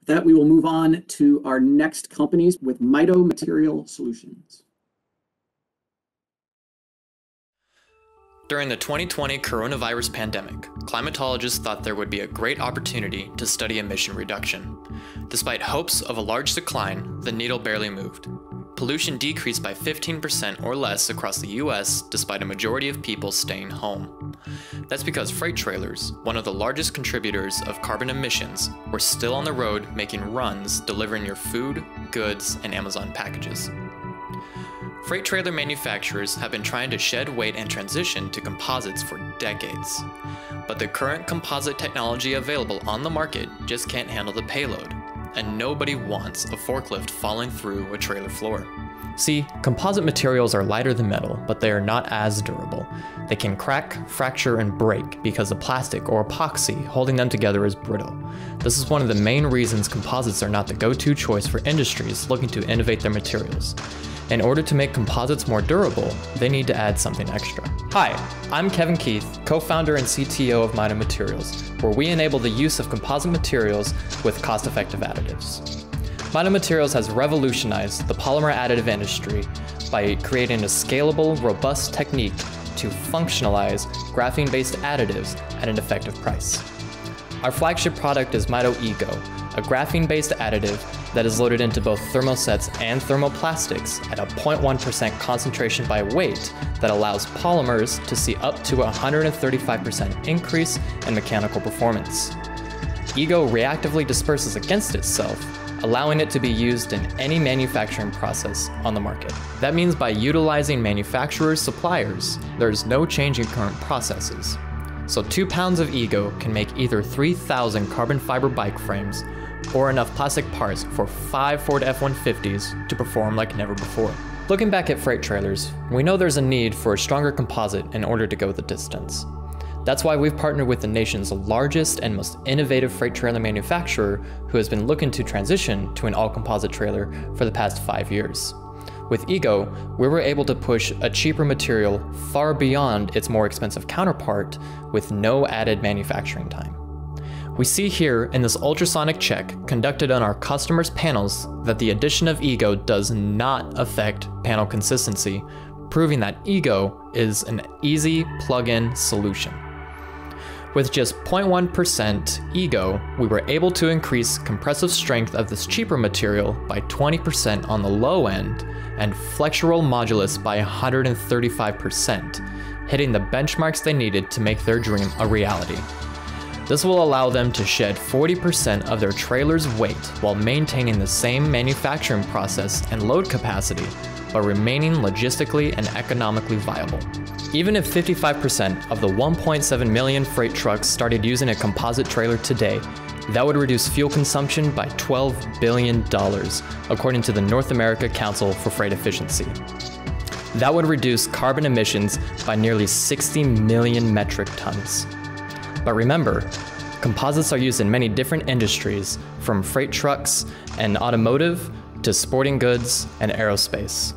With that, we will move on to our next companies with Mito Material Solutions. During the 2020 coronavirus pandemic, climatologists thought there would be a great opportunity to study emission reduction. Despite hopes of a large decline, the needle barely moved. Pollution decreased by 15% or less across the US despite a majority of people staying home. That's because freight trailers, one of the largest contributors of carbon emissions, were still on the road making runs delivering your food, goods, and Amazon packages. Freight trailer manufacturers have been trying to shed weight and transition to composites for decades. But the current composite technology available on the market just can't handle the payload, and nobody wants a forklift falling through a trailer floor. See, composite materials are lighter than metal, but they are not as durable. They can crack, fracture, and break because the plastic or epoxy holding them together is brittle. This is one of the main reasons composites are not the go-to choice for industries looking to innovate their materials. In order to make composites more durable, they need to add something extra. Hi, I'm Kevin Keith, co-founder and CTO of Mito Materials, where we enable the use of composite materials with cost-effective additives. Mito Materials has revolutionized the polymer additive industry by creating a scalable, robust technique to functionalize graphene-based additives at an effective price. Our flagship product is Mito E-GO, a graphene-based additive that is loaded into both thermosets and thermoplastics at a 0.1% concentration by weight that allows polymers to see up to a 135% increase in mechanical performance. E-GO reactively disperses against itself, allowing it to be used in any manufacturing process on the market. That means by utilizing manufacturers' suppliers, there's no change in current processes. So 2 pounds of E-GO can make either 3,000 carbon fiber bike frames or enough plastic parts for 5 Ford F-150s to perform like never before. Looking back at freight trailers, we know there's a need for a stronger composite in order to go the distance. That's why we've partnered with the nation's largest and most innovative freight trailer manufacturer who has been looking to transition to an all-composite trailer for the past five years. With E-GO, we were able to push a cheaper material far beyond its more expensive counterpart with no added manufacturing time. We see here in this ultrasonic check conducted on our customers' panels that the addition of E-GO does not affect panel consistency, proving that E-GO is an easy plug-in solution. With just 0.1% E-GO, we were able to increase compressive strength of this cheaper material by 20% on the low end and flexural modulus by 135%, hitting the benchmarks they needed to make their dream a reality. This will allow them to shed 40% of their trailer's weight while maintaining the same manufacturing process and load capacity, but remaining logistically and economically viable. Even if 55% of the 1.7 million freight trucks started using a composite trailer today, that would reduce fuel consumption by $12 billion, according to the North America Council for Freight Efficiency. That would reduce carbon emissions by nearly 60 million metric tons. But remember, composites are used in many different industries, from freight trucks and automotive to sporting goods and aerospace.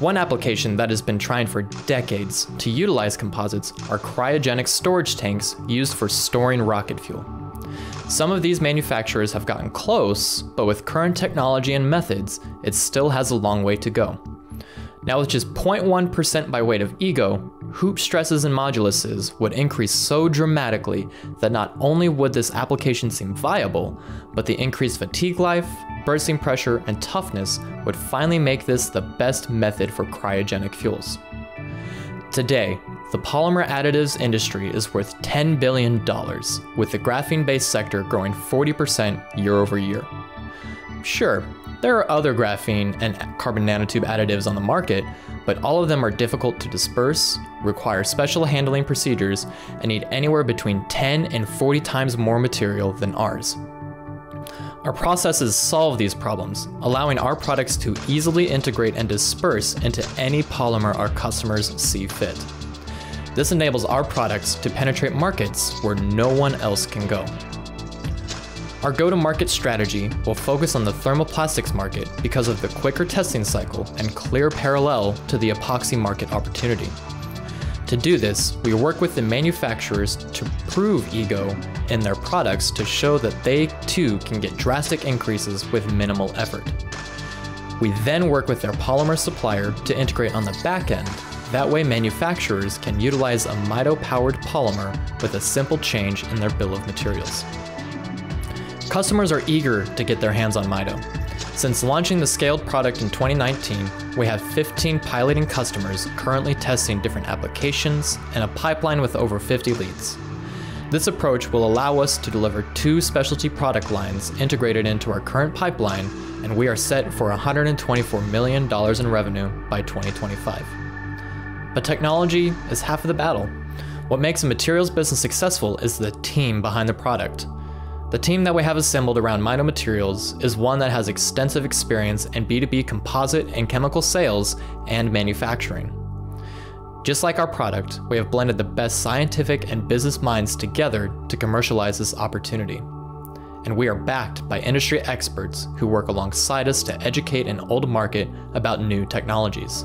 One application that has been trying for decades to utilize composites are cryogenic storage tanks used for storing rocket fuel. Some of these manufacturers have gotten close, but with current technology and methods, it still has a long way to go. Now with just 0.1% by weight of E-GO, hoop stresses and moduluses would increase so dramatically that not only would this application seem viable, but the increased fatigue life, bursting pressure, and toughness would finally make this the best method for cryogenic fuels. Today, the polymer additives industry is worth $10 billion, with the graphene-based sector growing 40% year over year. Sure, there are other graphene and carbon nanotube additives on the market, but all of them are difficult to disperse, require special handling procedures, and need anywhere between 10 and 40 times more material than ours. Our processes solve these problems, allowing our products to easily integrate and disperse into any polymer our customers see fit. This enables our products to penetrate markets where no one else can go. Our go-to-market strategy will focus on the thermoplastics market because of the quicker testing cycle and clear parallel to the epoxy market opportunity. To do this, we work with the manufacturers to prove E-GO in their products to show that they too can get drastic increases with minimal effort. We then work with their polymer supplier to integrate on the back end. That way, manufacturers can utilize a Mito powered polymer with a simple change in their bill of materials. Customers are eager to get their hands on Mito. Since launching the scaled product in 2019, we have 15 piloting customers currently testing different applications and a pipeline with over 50 leads. This approach will allow us to deliver two specialty product lines integrated into our current pipeline, and we are set for $124 million in revenue by 2025. But technology is half of the battle. What makes a materials business successful is the team behind the product. The team that we have assembled around Mito Materials is one that has extensive experience in B2B composite and chemical sales and manufacturing. Just like our product, we have blended the best scientific and business minds together to commercialize this opportunity. And we are backed by industry experts who work alongside us to educate an old market about new technologies.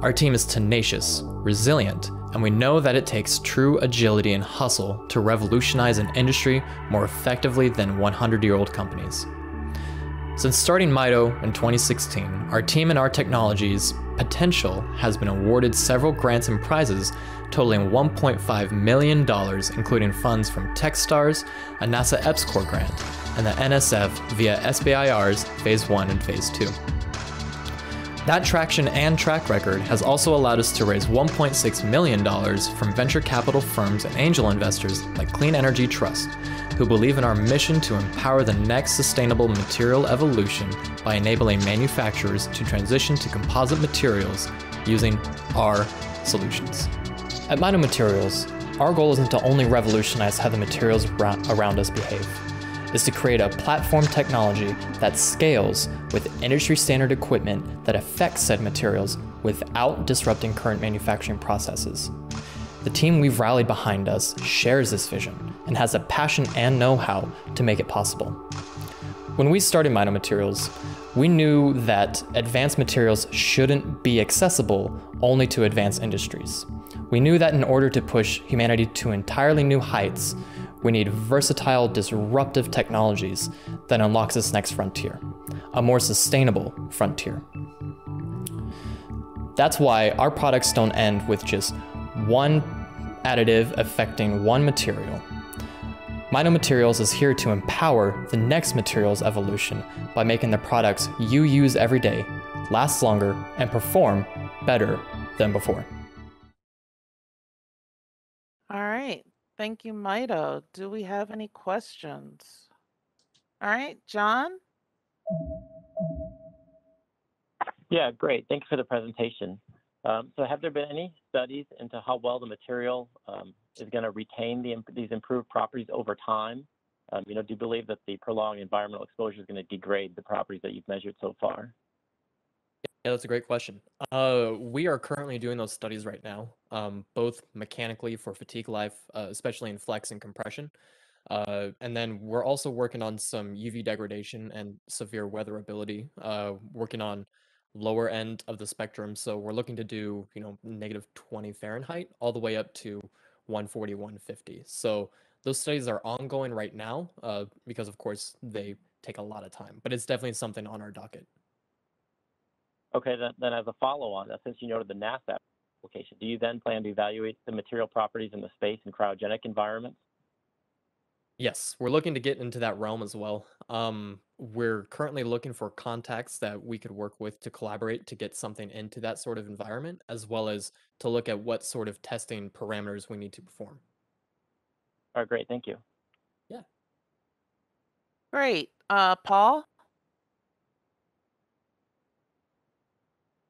Our team is tenacious, resilient, and we know that it takes true agility and hustle to revolutionize an industry more effectively than 100 year old companies. Since starting Mito in 2016, our team and our technology's potential has been awarded several grants and prizes totaling $1.5 million, including funds from Techstars, a NASA EPSCoR grant, and the NSF via SBIR's Phase 1 and Phase 2. That traction and track record has also allowed us to raise $1.6 million from venture capital firms and angel investors like Clean Energy Trust, who believe in our mission to empower the next sustainable material evolution by enabling manufacturers to transition to composite materials using our solutions. At Mito Materials, our goal isn't to only revolutionize how the materials around us behave is to create a platform technology that scales with industry standard equipment that affects said materials without disrupting current manufacturing processes. The team we've rallied behind us shares this vision and has the passion and know how to make it possible. When we started Mito Materials, we knew that advanced materials shouldn't be accessible only to advanced industries. We knew that in order to push humanity to entirely new heights, we need versatile, disruptive technologies that unlocks this next frontier, a more sustainable frontier. That's why our products don't end with just one additive affecting one material. Mito Materials is here to empower the next materials evolution by making the products you use every day last longer and perform better than before. All right. Thank you, Mito. Do we have any questions? All right, John? Yeah, great. Thank you for the presentation. Um, so have there been any studies into how well the material um, is going to retain the, these improved properties over time? Um, you know, do you believe that the prolonged environmental exposure is going to degrade the properties that you've measured so far? Yeah, that's a great question. Uh, we are currently doing those studies right now, um, both mechanically for fatigue life, uh, especially in flex and compression. Uh, and then we're also working on some UV degradation and severe weatherability, uh, working on lower end of the spectrum. So we're looking to do, you know, negative 20 Fahrenheit all the way up to 140, 150. So those studies are ongoing right now uh, because, of course, they take a lot of time, but it's definitely something on our docket. Okay, then, then as a follow-on, uh, since you noted the NASA application, do you then plan to evaluate the material properties in the space and cryogenic environments? Yes, we're looking to get into that realm as well. Um, we're currently looking for contacts that we could work with to collaborate to get something into that sort of environment, as well as to look at what sort of testing parameters we need to perform. All right, great. Thank you. Yeah. Great. Uh, Paul?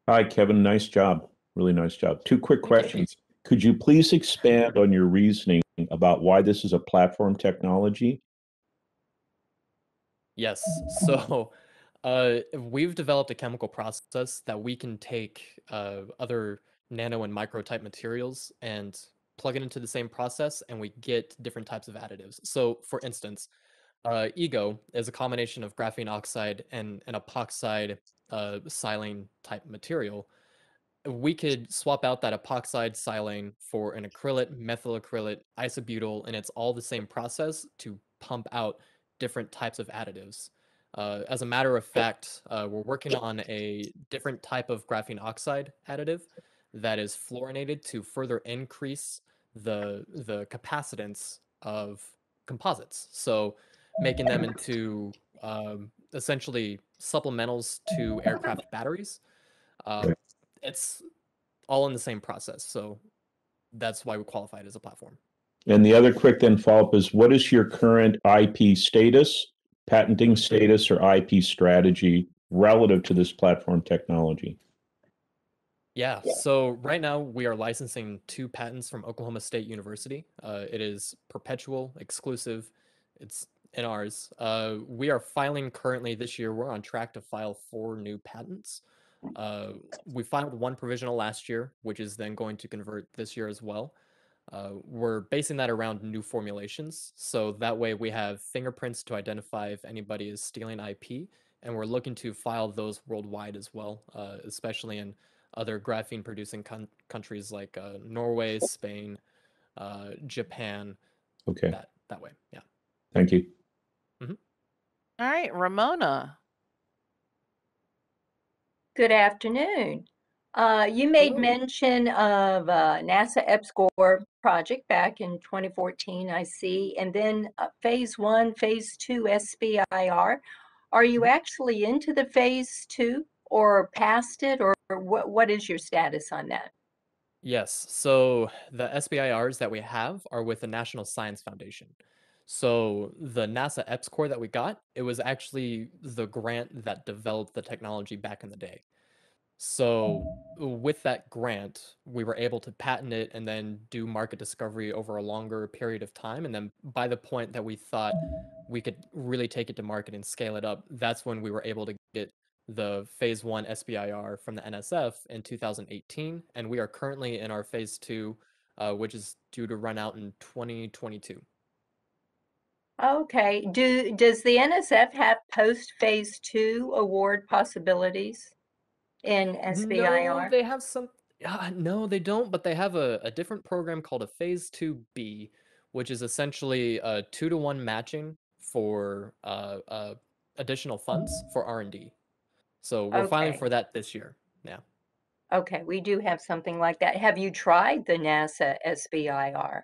Hi, Kevin. Nice job. Really nice job. Two quick questions. Could you please expand on your reasoning about why this is a platform technology? Yes. So uh, we've developed a chemical process that we can take uh, other nano and micro type materials and plug it into the same process, and we get different types of additives. So, for instance, uh, E-GO is a combination of graphene oxide and an epoxide uh, silane type material. we could swap out that epoxide silane for an acrylate, methyl acrylate, isobutyl, and it's all the same process to pump out different types of additives. Uh, as a matter of fact, uh, we're working on a different type of graphene oxide additive that is fluorinated to further increase the the capacitance of composites. So making them into um, essentially supplementals to aircraft batteries. Uh, it's all in the same process. So that's why we qualify it as a platform. And the other quick then follow-up is what is your current IP status, patenting status, or IP strategy relative to this platform technology? Yeah. So right now we are licensing two patents from Oklahoma State University. Uh, it is perpetual, exclusive. It's in ours. Uh, we are filing currently this year. We're on track to file four new patents. Uh, we filed one provisional last year, which is then going to convert this year as well. Uh, we're basing that around new formulations, so that way we have fingerprints to identify if anybody is stealing IP, and we're looking to file those worldwide as well, uh, especially in other graphene producing coun- countries like uh, Norway, Spain, uh, Japan, Okay, that that way. Yeah. thank you. All right, Ramona. Good afternoon. Uh, you made Hello. mention of uh, NASA EPSCoR project back in 2014, I see, and then uh, phase one, phase two SBIR. Are you actually into the phase two or past it, or what, what is your status on that? Yes. So the SBIRs that we have are with the National Science Foundation. So the NASA EPSCoR that we got, it was actually the grant that developed the technology back in the day. So with that grant, we were able to patent it and then do market discovery over a longer period of time. And then by the point that we thought we could really take it to market and scale it up, that's when we were able to get the phase one SBIR from the NSF in 2018. And we are currently in our phase two, uh, which is due to run out in 2022. Okay, do, does the NSF have post-phase two award possibilities in SBIR? No, they have some. Uh, no, they don't. But they have a, a different program called a Phase Two B, which is essentially a two to one matching for uh, uh, additional funds for R and D. So we're filing for that this year. Yeah. Okay, we do have something like that. Have you tried the NASA SBIR?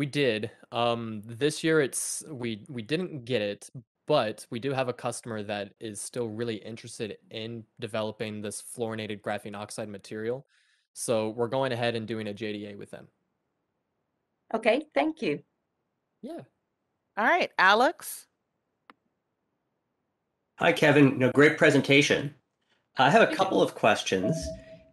We did. Um, this year it's we we didn't get it, but we do have a customer that is still really interested in developing this fluorinated graphene oxide material. So we're going ahead and doing a JDA with them. Okay, thank you. Yeah. All right, Alex. Hi, Kevin. No, great presentation. I have a couple of questions.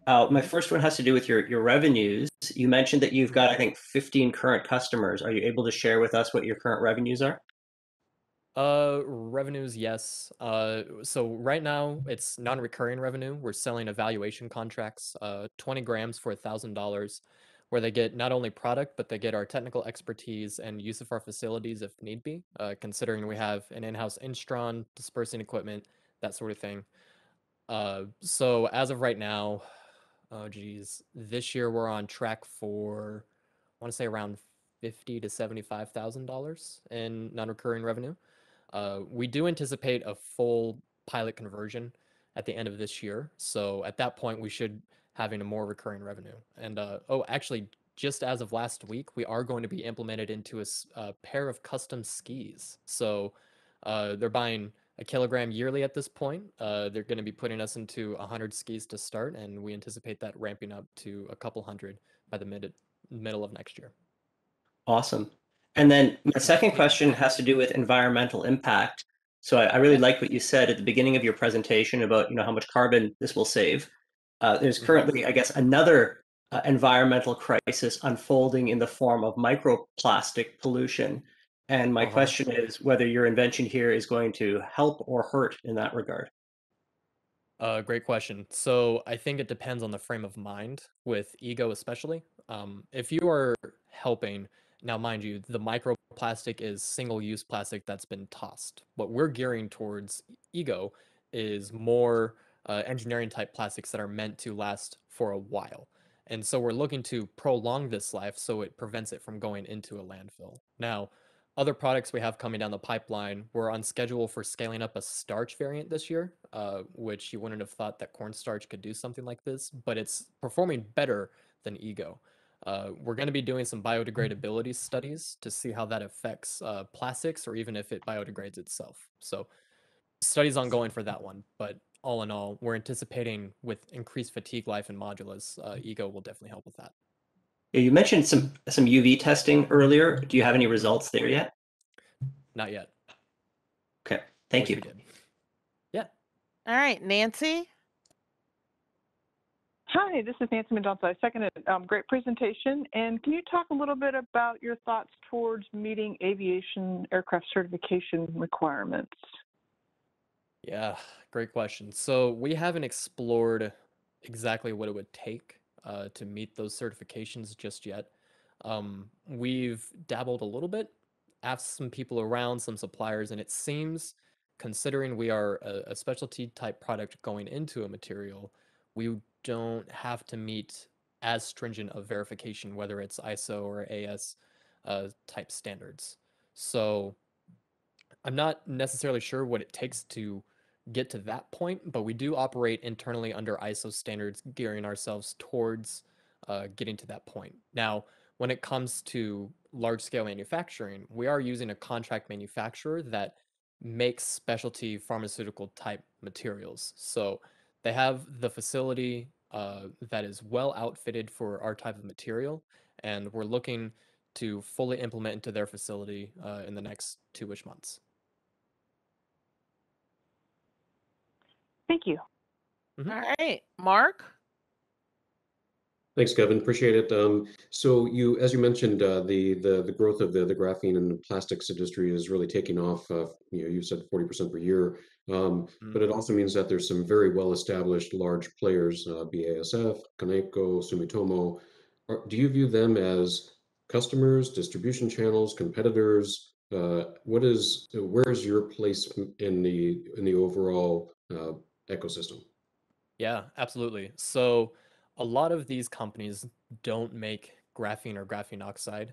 Uh, my first one has to do with your, your revenues. You mentioned that you've got, I think, 15 current customers. Are you able to share with us what your current revenues are? Uh, revenues, yes. Uh, so right now it's non-recurring revenue. We're selling evaluation contracts, uh, 20 grams for a thousand dollars, where they get not only product, but they get our technical expertise and use of our facilities if need be, uh, considering we have an in-house Instron, dispersing equipment, that sort of thing. Uh, so as of right now, oh geez, this year we're on track for, I want to say around fifty to seventy-five thousand dollars in non-recurring revenue. Uh, we do anticipate a full pilot conversion at the end of this year. So at that point, we should having a more recurring revenue. And uh, oh, actually, just as of last week, we are going to be implemented into a pair of custom skis. So uh, they're buying a kilogram yearly at this point. Uh, they're going to be putting us into 100 skis to start, and we anticipate that ramping up to a couple hundred by the mid middle of next year. Awesome. And then my second question has to do with environmental impact. So I, I really like what you said at the beginning of your presentation about, you know, how much carbon this will save. Uh, there's Mhm. currently, I guess, another uh, environmental crisis unfolding in the form of microplastic pollution. And my Uh-huh. question is whether your invention here is going to help or hurt in that regard. Uh, great question. So I think it depends on the frame of mind with E-GO, especially. Um, if you are helping, now mind you, the microplastic is single-use plastic that's been tossed. What we're gearing towards E-GO is more uh, engineering type plastics that are meant to last for a while. And so we're looking to prolong this life so it prevents it from going into a landfill. Now, other products we have coming down the pipeline, we're on schedule for scaling up a starch variant this year, uh, which you wouldn't have thought that cornstarch could do something like this, but it's performing better than E-GO. Uh, we're going to be doing some biodegradability studies to see how that affects uh, plastics or even if it biodegrades itself. So, studies ongoing for that one. But all in all, we're anticipating with increased fatigue life and modulus, uh, E-GO will definitely help with that. Yeah, you mentioned some some UV testing earlier. Do you have any results there yet? Not yet. Okay, thank you. Yeah. All right, Nancy. Hi, this is Nancy Mendonça. I second it. Um, great presentation. And can you talk a little bit about your thoughts towards meeting aviation aircraft certification requirements? Yeah, great question. So we haven't explored exactly what it would take uh, to meet those certifications just yet. Um, we've dabbled a little bit, asked some people around, some suppliers, and it seems, considering we are a, a specialty type product going into a material, we don't have to meet as stringent of verification, whether it's ISO or AS uh, type standards. So I'm not necessarily sure what it takes to get to that point, but we do operate internally under ISO standards, gearing ourselves towards uh, getting to that point. Now, when it comes to large scale manufacturing, we are using a contract manufacturer that makes specialty pharmaceutical type materials. So they have the facility uh, that is well outfitted for our type of material, and we're looking to fully implement into their facility uh, in the next two-ish months. Thank you. All right, Mark. Thanks, Kevin. Appreciate it. Um, so you, as you mentioned, uh, the, the the growth of the the graphene and plastics industry is really taking off. Uh, you know, you said 40% per year, um, but it also means that there's some very well-established large players, uh, BASF, Kaneka, Sumitomo. Are, do you view them as customers, distribution channels, competitors? Uh, what is where is your place in the in the overall uh, ecosystem? Yeah, absolutely. So a lot of these companies don't make graphene or graphene oxide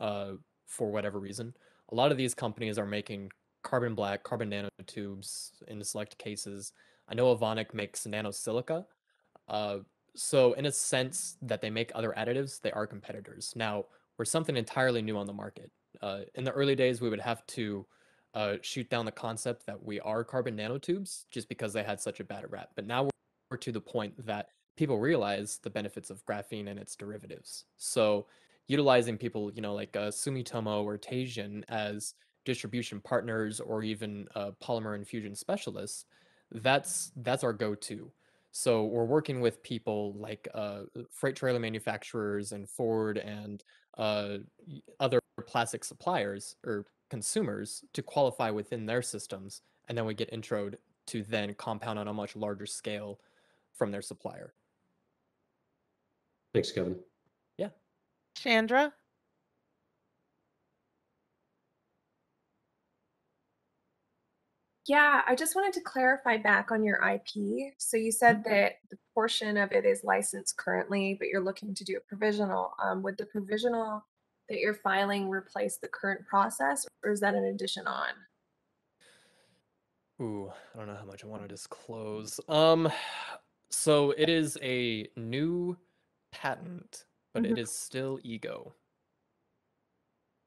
uh, for whatever reason. A lot of these companies are making carbon black, carbon nanotubes in select cases. I know Evonik makes nanosilica. Uh, so in a sense that they make other additives, they are competitors. Now, we're something entirely new on the market. Uh, in the early days, we would have to uh, shoot down the concept that we are carbon nanotubes just because they had such a bad rap. But now we're, to the point that people realize the benefits of graphene and its derivatives. So utilizing people, you know, like uh, Sumitomo or Teijin as distribution partners or even uh, polymer infusion specialists, that's that's our go-to. So we're working with people like uh, freight trailer manufacturers and Ford and uh, other plastic suppliers or consumers to qualify within their systems, and then we get introed to then compound on a much larger scale from their supplier. Thanks, Kevin. Yeah. Chandra. Yeah, I just wanted to clarify back on your IP. So you said that the portion of it is licensed currently, but you're looking to do a provisional. Um, would the provisional that you're filing replace the current process, or is that an addition on? Ooh, I don't know how much I want to disclose. Um, so it is a new patent, but it Mhm. is still E-GO.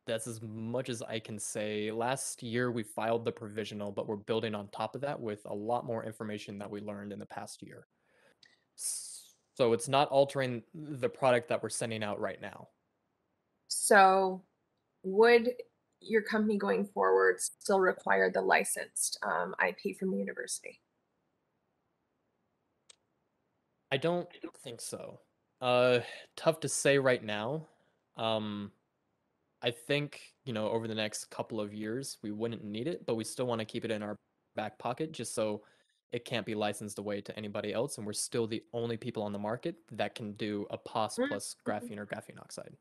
That's as much as I can say. Last year we filed the provisional, but we're building on top of that with a lot more information that we learned in the past year. So it's not altering the product that we're sending out right now. So would your company going forward still require the licensed um, IP from the university? I don't think so. Uh, tough to say right now. Um, I think, you know, over the next couple of years, we wouldn't need it, but we still want to keep it in our back pocket just so it can't be licensed away to anybody else. And we're still the only people on the market that can do a POS Mm, plus graphene or graphene oxide.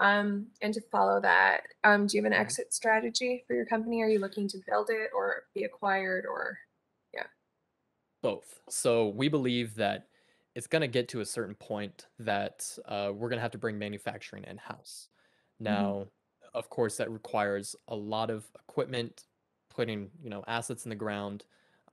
Um, and to follow that, um, do you have an Mhm. exit strategy for your company? Are you looking to build it or be acquired or? Yeah? Both. So we believe that it's going to get to a certain point that uh, we're going to have to bring manufacturing in house. Now, of course, that requires a lot of equipment, putting you know assets in the ground.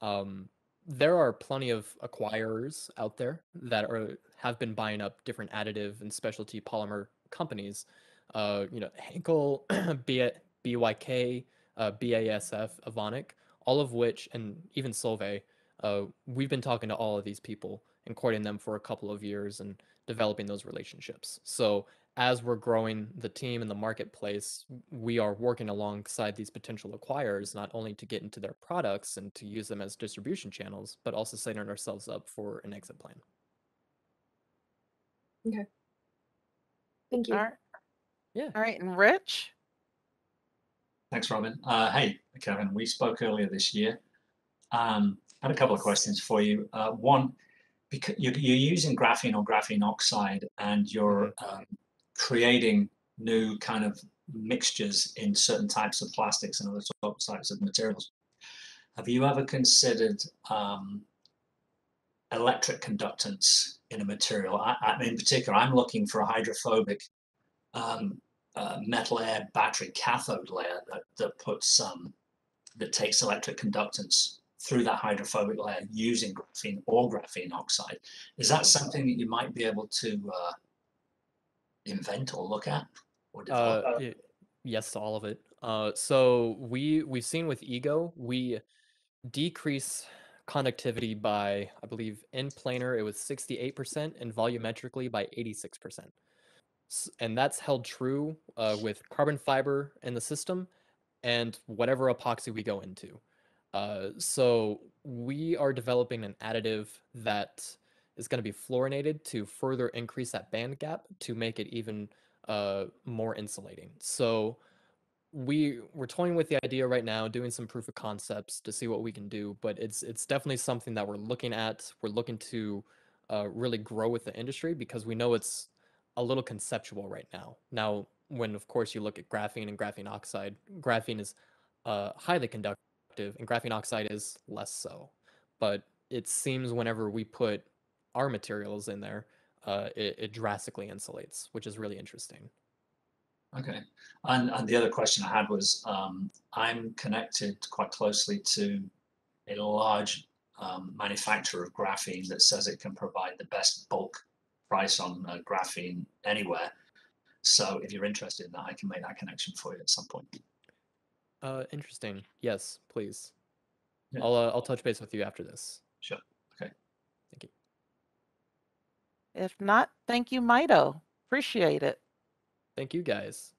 Um, there are plenty of acquirers out there that are have been buying up different additive and specialty polymer companies. Uh, you know, Henkel, BYK, uh, BASF, Evonik, all of which, and even Solvay. Uh, we've been talking to all of these people and courting them for a couple of years and developing those relationships. So as we're growing the team in the marketplace, we are working alongside these potential acquirers, not only to get into their products and to use them as distribution channels, but also setting ourselves up for an exit plan. Okay. Thank you. All right. Yeah. All right. And Rich? Thanks, Robin. Uh, hey, Kevin, we spoke earlier this year. Um, I had a couple of questions for you. Uh, one, because you're, you're using graphene or graphene oxide and you're um, creating new kind of mixtures in certain types of plastics and other types of materials. Have you ever considered um, electric conductance in a material? I, I, in particular, I'm looking for a hydrophobic um, uh, metal air battery cathode layer that, that puts um, that takes electric conductance through that hydrophobic layer using graphene or graphene oxide. Is that something that you might be able to uh, invent or look at or Uh, y- yes to all of it. Uh, so we we've seen with E-GO, we decrease conductivity by, I believe, in planar it was 68% and volumetrically by 86%. And that's held true uh, with carbon fiber in the system and whatever epoxy we go into. Uh, so we are developing an additive that is going to be fluorinated to further increase that band gap to make it even uh, more insulating. So we we're toying with the idea right now, doing some proof of concepts to see what we can do. But it's it's definitely something that we're looking at. We're looking to uh, really grow with the industry because we know it's a little conceptual right now. Now, when of course you look at graphene and graphene oxide, graphene is uh, highly conductive and graphene oxide is less so. But it seems whenever we put our materials in there, uh, it, it drastically insulates, which is really interesting. Okay. And, and the other question I had was um, I'm connected quite closely to a large um, manufacturer of graphene that says it can provide the best bulk price on uh, graphene anywhere. So if you're interested in that, I can make that connection for you at some point. Uh, interesting. Yes, please. Yeah. I'll uh, I'll touch base with you after this. Sure. Okay. Thank you. If not, thank you, Mito. Appreciate it. Thank you guys.